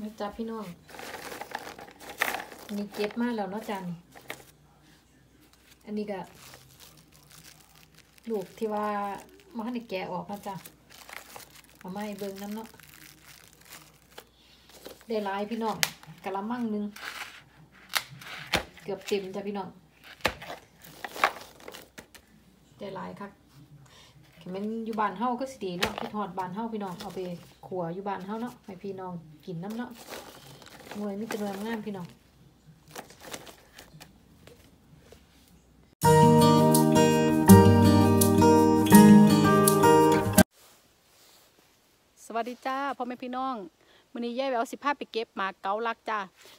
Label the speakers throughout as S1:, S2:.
S1: นะจ๊ะพี่น้องอันนี้เก็บมาแล้วเนาะจานี่อันนี้ก็ลูกที่ว่ามาให้แกะออกนะจ๊ะเอามาให้เบิ่งน้ำเนาะได้ลายพี่น้องกะละมังนึง เกือบเต็มจ้ะพี่น้องได้ลายคัก แมันอยู่บ้านเฮาก็สิดีเนาะพี่ทอดบ้านเฮาพี่น้องเอาไปขัวอยู่บ้านเฮาเนาะให้พี่น้องกินน้ำเนาะมวยมีแต่เนื้องามพี่น้อง
S2: สวัสดีจ้าพ่อแม่พี่น้องมื้อนี้ยายแววสิพาไปเก็บหมากเกาลักจ้า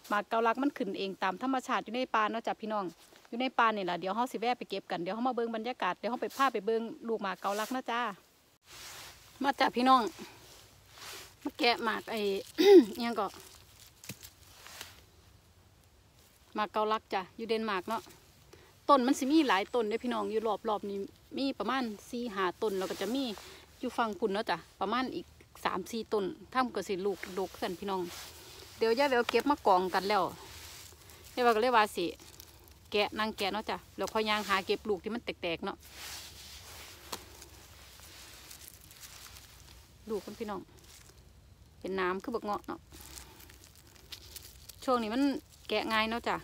S2: หมากเกาลักมันขึ้นเองตามธรรมชาติอยู่ในป่าเนาะจ้ะพี่น้อง อยู่ในป่านี่แหละเดี๋ยวเฮาสิแวะไปเก็บกันเดี๋ยวเฮามาเบิ่งบรรยากาศเดี๋ยวเฮาไปพาไปเบิ่งลูกหมากเกาลักนะจ้ามาจ้ะพี่น้องมาแกะหมากไอ้ยังก็หมากเกาลักจ้ะอยู่เดนมาร์กเนาะต้นมันสิมีหลายต้นเด้พี่น้องอยู่รอบๆนี่มีประมาณ4 5ต้นแล้วก็จะมีอยู่ฝั่งพุ่นเนาะจ้ะประมาณอีกสามสี่ต้นท่ามก็สิลูกดกกันพี่น้อง เดี๋ยวย่าเววเก็บมากองกันแล้วย่าเววก็เลยว่าสิ แกะนางแกะเนาะจ้ะแล้วพอยางหาเก็บลูกที่มันแตกๆเนาะลูคุณพี่น้องเป็นน้ำคือบักเงาะเนาะช่วงนี้มันแกะง่ายเนาะจ้ะ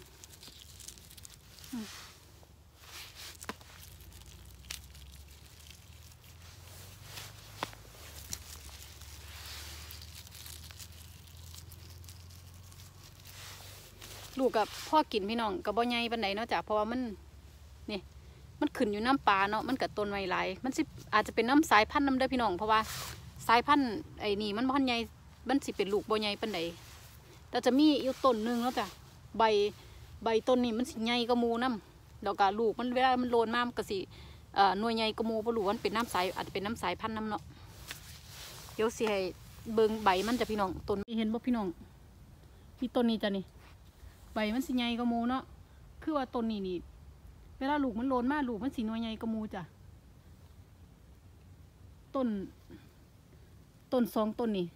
S2: ลูกกับพ่อกินพี่น้องกับบ่ใหญ่ปานใดเนาะจ้ะเพราะว่ามันนี่มันขึ้นอยู่น้ำปลาเนาะมันกับต้นไม้หลมันสิอาจจะเป็นน้ำสายพันธุ์น้ำเด้อพี่น้องเพราะว่าสายพันธุ์ไอ้นี่มันบ่ทันใหญ่มันสิเป็นลูกบ่ใหญ่ปานใดแต่จะมีอยู่ต้นหนึ่งเนาะจ้ะใบใบต้นนี้มันสิใหญ่กว่าหมู่นํแล้วก็ลูกมันเวลามันโลนมามันก็สิเอ่อหน่วยใหญ่กว่าหมู่บ่รู้ว่ามันเป็นน้ำสายอาจจะเป็นน้ำสายพันธุ์น้ำเนาะเดี๋ยวสิให้เบิ่งใบมันจะพี่น้องต้นเห็นบ่พี่น้องที่ต้นนี้จ้ะนี่ ใบมันสิใหญ่กว่าหมูเนาะคือว่าต้นนี้นี่เวลาลูกมันโลนมากลูกมันสีนวยใหญ่กว่าหมูจ้ะต้นต้นสองต้นนี่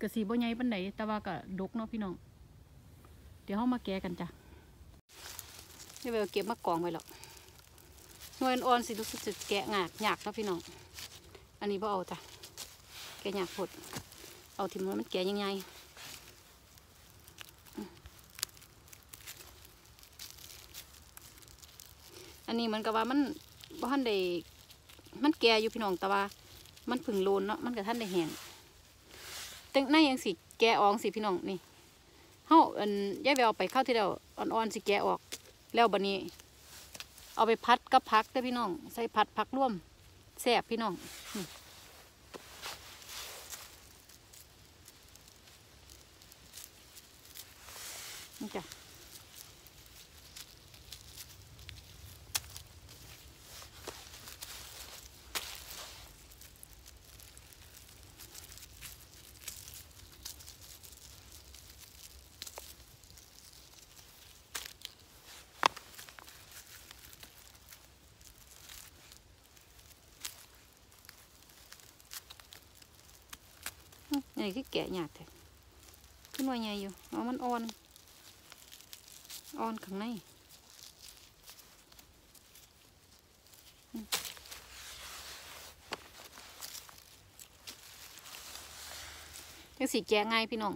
S2: กระสีบ่ใหญ่ปานใดแต่ว่าก็ดกเนาะพี่น้อง เดี๋ยวเฮามาแกะกันจ้ะเดี๋ยวเอาเก็บมากองไว้แล้วหน่วยอ่อนๆสิรู้สึกจะแกะงากยากเนาะพี่น้อง อันนี้บ่เอาจ้ะแกะยากพดเอาที่มันมันแกะยังไง อันนี้เหมันกับว่ามันบ่ท่านได้มันแก่อยู่พี่น้องแต่ว่า มันผึ่งโลนเนาะมันกับท่านได้แห้งแต่ในยังสิแกะอองสิพี่น้องนี่เฮาอันย่ายแววเอาไปเข้าที่เดียวอ่อนๆสิแกะออก แล้วบันนี้ เอาไปพัดกับพักเด้พี่น้อง ใส่พัดพักร่วมแซ่บพี่น้อง นนี้คือแกะหยากแท้ขึ้นว่าใหญ่อยู่เอามันอ่อน อ่อนข้างในจังสีแกะง่ายพี่น้อง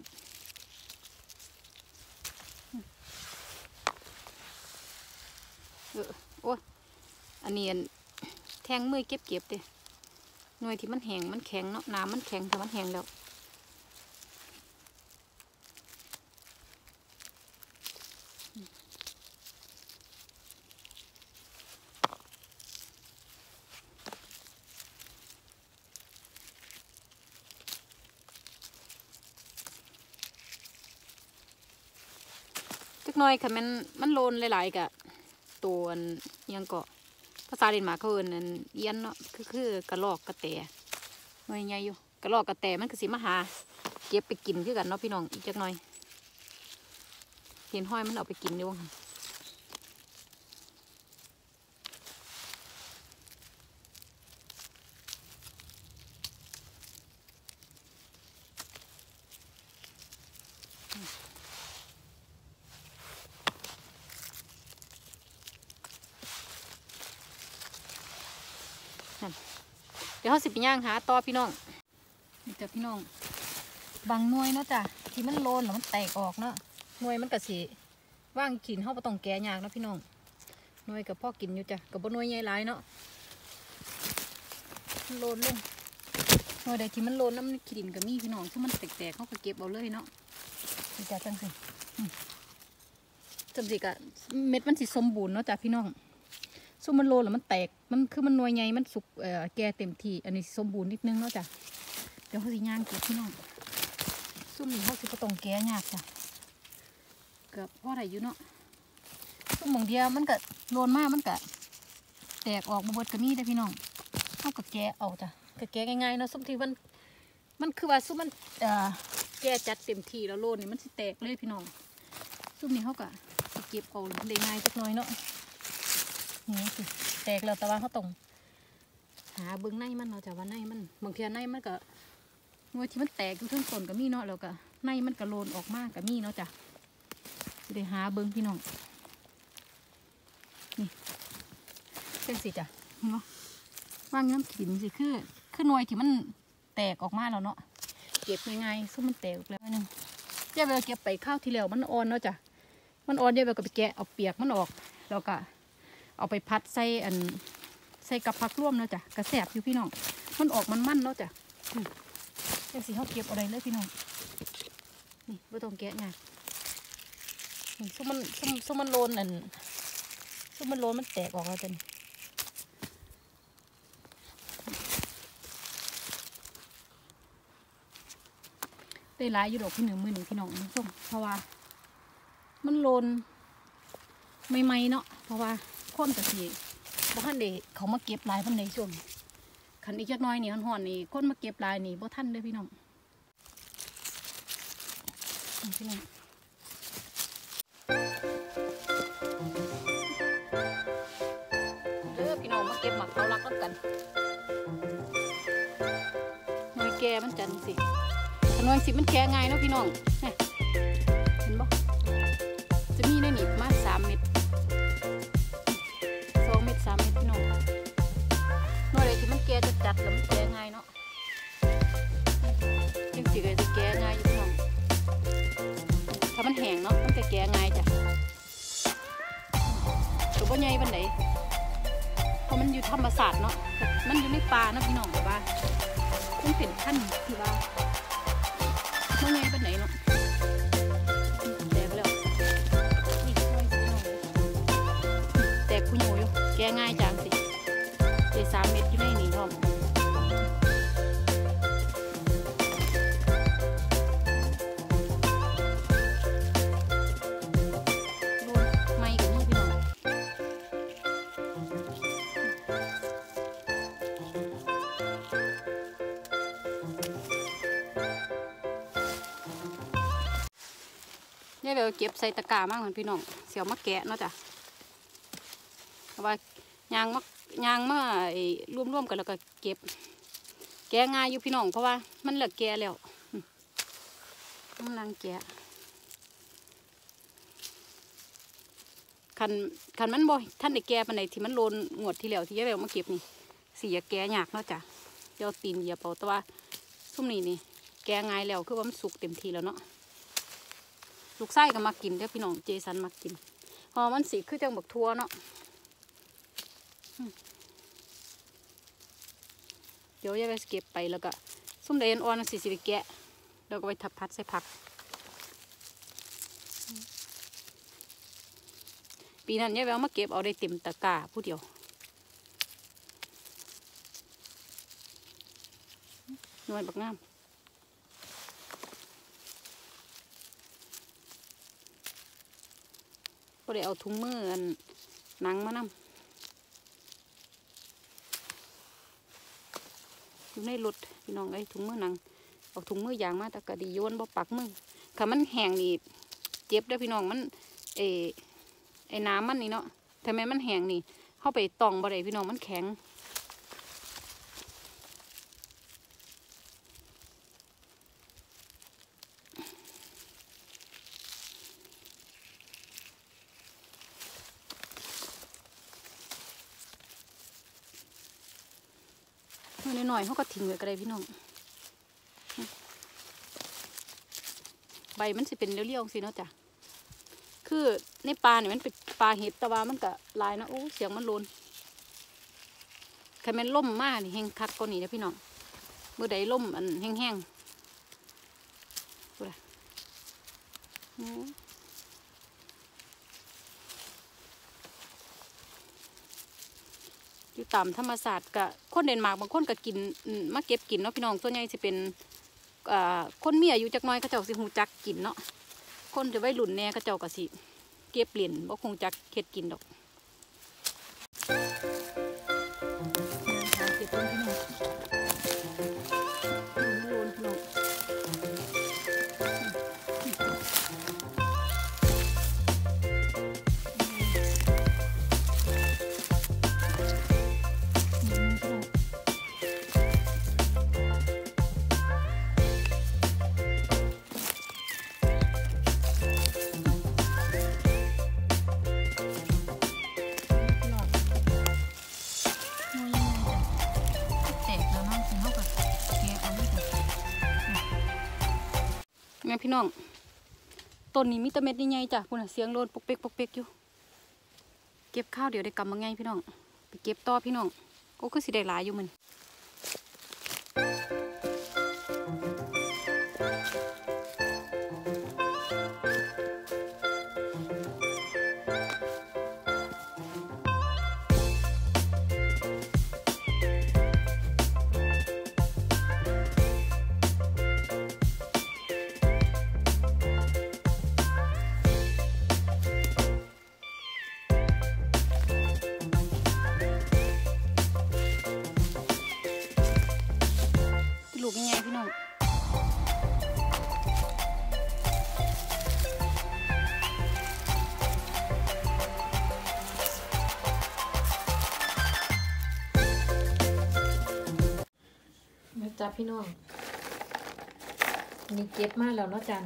S2: อืมเออโอ้อันนี้อันแทงมือเก็บเก็บๆเด้หน่วยที่มันแห้งมันแข็งเนาะน้ำมันแข็งแต่มันแห้งแล้ว จักน้อยค่ะมันมันโลนหลายๆกะตัวยังเกาะภาษาเดนมาร์กเขาเอิ้นอันเอียนเนาะคือคือกระลอกกระแตหน่วยใหญ่อยู่กระลอกกระแตมันก็สิมาหา เก็บไปกินคือกันเนาะพี่น้องอีกจักน้อยเห็นห้อยมันเอาไปกินด้วยว่ะ ดี๋ยวเขาสิไปย่างหาต่อพี่น้องนี่จ้ะพี่น้องบางหน่วยเนาะจ้ะที่มันโลนแล้วมันแตกออกเนาะหน่วยมันก็สิว่างกินเขาบ่ต้องแกะยากเนาะพี่น้องหน่วยกับพ่อกินอยู่จ้ะกับบ่หน่วยใหญ่หลายเนาะมันโลนลงหน่วยใดที่มันโลนน้ำมันขี้ดินก็มีพี่น้องที่มันแตกๆเขาก็เก็บเอาเลยเนาะนี่จ้ะจังสิอืมจังสิกะเม็ดมันสิสมบูรณ์เนาะจ้ะพี่น้อง ซุ่มมันโลแล้วมันแตกมันคือมันหน่วยใหญ่มันสุกเอ่อแก่เต็มที่อันนี้สมบูรณ์นิดนึงเนาะจ้ะเดี๋ยวเขาสิย่างเก็บพี่น้องซุ่มนี่เขาสิบ่ต้องแก้ยากจ้ะเกือบพ่อได้อยู่เนาะซุ่มบางเดียวมันก็โลนมากมันก็แตกออกมาบิดก็มีได้พี่น้องเขาก็แก้เอาจ้ะก็แก้ง่ายๆเนาะซุ่มที่มันมันคือว่าซุ่มมันเอ่อแก้จัดเต็มที่แล้วโลนนี่มันสิแตกเลยพี่น้องซุ่มนี่เขาก็เก็บเอาได้ง่ายจักหน่อยเนาะ นี่สิแตกแล้วแต่ว่าเขาต้องหาเบิ้องในมันเนาะจ้ะว่าในมันบางทีในมันก็งวยที่มันแตกอยู่ทั้งต้นก็มีเนาะแล้วก็ในมันกระโลนออกมากก็มีเนาะจ้ะสิได้หาเบิ้องพี่น้องนี่เป็นสิจ้ะเห็นบ่ว่างน้ำขินสิคือคือหน่วยที่มันแตกออกมาแล้วเนาะเก็บยังไงซุ่มมันแตกแล้วนึงเจ้าเวลเก็บไปข้าวที่แล้วมันอ่อนเนาะจ้ะมันอ่อนเดี๋ยวเวลก็ไปแกะเอาเปียกมันออกแล้วก็ เอาไปพัดใส่อันใส่กับผักร่วมเนาะจ้ะกระแสบอยู่พี่น้องมันออกมันมันๆเนาะจ้ะจังสีเขาเก็บเอะไรเลยพี่น้องนี่ไม่ต้องแกะไงนี่ซุมมันซุมซุมมันโลนอันซุมมันโลนมันแตกออกแล้วจ้ะนี่ได้หลายอยู่ดอกพี่หนึ่งมือหนึ่งพี่น้องนะส้มเพราะว่า มันโลนไม่ไหมๆเนาะเพราะว่า คนกะสีบ่ทันเดเขามาเก็บลายพันในช่วงขันอีกจักน้อยนี่ห่อนนี่คนมาเก็บลายนี่บ่ทันเด้พี่น้องพี่น้องเด้อพี่น้องมาเก็บหมักเขารักแล้วกันน่วยแกมันจันสิถ้าหน่วยสิมันแกง่ายเนาะพี่น้องเห็นบ่จะมีในนี่ประมา ก่จะจัดแล้วมันแก่ง่ายเนาะจริงๆก็จะแก่ง่ายอยู่พี่น้องถ้ามันแห้งเนาะมันก็แก่ง่ายจ้ะตัวบ่ใหญ่ปานใดเพราะมันอยู่ธรรมศาสตร์เนาะมันอยู่ในป่านะพี่น้องแบบว่ามันเป็นขั้นที่ว่าบ่ใหญ่ปานใดเนาะ เนี่ยเดี๋ยวเก็บใส่ตะกร้ามากเหมือนพี่น้อง เสียวมาแกะเนาะจ้ะเพราะว่ายางมายางมาไอ้ร่วมๆกันแล้วก็เก็บ แกะง่ายอยู่พี่น้องเพราะว่ามันเหลือแกะแล้วมกำลังแกะคันคันมันบ่ท่านได้แกะปานใดที่มันโลนงวดที่แล้วที่ยายแววมาเก็บนี่สีจะแกะยากเนาะจ้ะเดี๋ยวตีนเหยียบเอาแต่ว่าซุ่มนี้นี่ แกะง่ายแล้วคือว่ามันสุกเต็มทีแล้วเนาะ ลูกไส้ก็มากินเด้อพี่น้องเจสันมากินพอมันสีคือจังบักทัวเนาะเดี๋ยวยายไปเก็บไปแล้วก็ส้มแดงอ่อนสีสิบแกะแล้วก็ไปทับพัดใส่ผัก ปีนั้นยายแววมาเก็บเอาได้เต็มตะกร้าผู้เดียวหน่วยบักงาม ก็ได้เอาถุงมืออันหนังมานำอยู่ในรถพี่น้องไอ้ถุงมือหนัง เอาถุงมือยางมาแต่ก็ดีโยนบ่ปักมือค่ะมันแห้งนี่เจ็บด้อพี่น้องมันเอไอ้น้ำมันนี่เนาะทำไมมันแห้งนี่เข้าไปตองบ่ได้พี่น้องมันแข็ง มือน้อยเขาก็ทิ้งไว้ก็ได้พี่น้อง ใบมันสิเป็นเลี้ยวๆสิเนาะจ้ะ คือในปลาเนี่ยมันเป็นปลาเห็ดแต่ว่ามันก็ลายนะโอ้เสียงมันโลนครแมันล่มมากนี่แห้งคักก็นี่นะพี่น้องเมื่อใดล่มอันแห้งๆดูละโอ้อยู่ ตามธรรมศาสตร์กับคนเดนมาร์กบางคนก็กินมาเก็บกินเนาะพี่น้องส่วนใหญ่จะเป็นคนมีอายุจักน้อยเขาเจ้าสิหูจักกินเนาะคนจะไว้หลุนแน่เขาเจ้าก็สิ เก็บเหรียญบ่คงจักเค็ดกินดอก พี่น้องต้นนี้มีตะเม็ดใหญ่ๆจ้ะพุ่นน่ะเสียงโลนปกเป๊กปกเป๊กอยู่ เก็บข้าวเดี๋ยวได้กลับมาไงพี่น้อง ไปเก็บต่อพี่น้องก็คือสิได้หลายอยู่มัน
S1: จ๊ะพี่น้องอันนี้เก็บมากแล้วเนาะจัน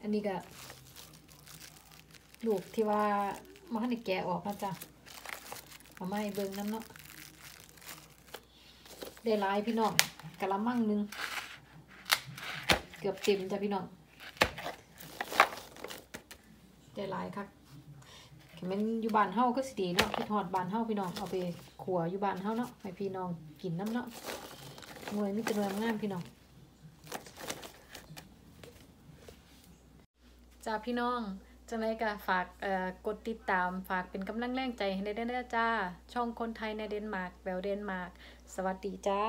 S1: อันนี้ก็ลูกที่ว่ามาให้แกะออกนะจ๊ะเอามาให้เบิ่งน้ำเนาะ ได้หลายพี่น้องกะละมังหนึง เกือบเต็มจ้ะพี่น้อง ได้หลายคักแมันอยู่บ้านเฮาก็สิดีเนาะคิดฮอดบ้านเฮาพี่น้องเอาไปขัวอยู่บ้านเฮาเนาะให้พี่น้องกินน้ำเนาะหน่วยมีแต่หน่วยงามพี่น้องจ้าพี่น้องจังไรก็ฝากกดติดตามฝากเป็นกำลังแรงใจให้ได้ด้อจ้า ช่องคนไทยในเดนมาร์กแบลเดนมาร์กสวัสดีจ้า